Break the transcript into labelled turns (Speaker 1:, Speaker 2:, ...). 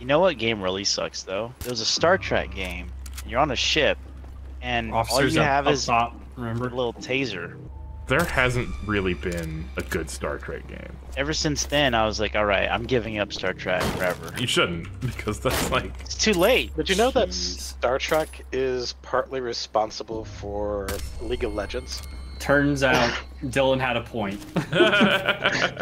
Speaker 1: You know what game really sucks though? It was a Star Trek game. And you're on a ship, and all you have
Speaker 2: up
Speaker 1: is
Speaker 2: top,
Speaker 1: a little taser.
Speaker 3: There hasn't really been a good Star Trek game.
Speaker 1: Ever since then, I was like, all right, I'm giving up Star Trek forever.
Speaker 3: You shouldn't, because that's like
Speaker 1: It's too late.
Speaker 4: But you know that Star Trek is partly responsible for League of Legends?
Speaker 2: Turns out Dillon had a point.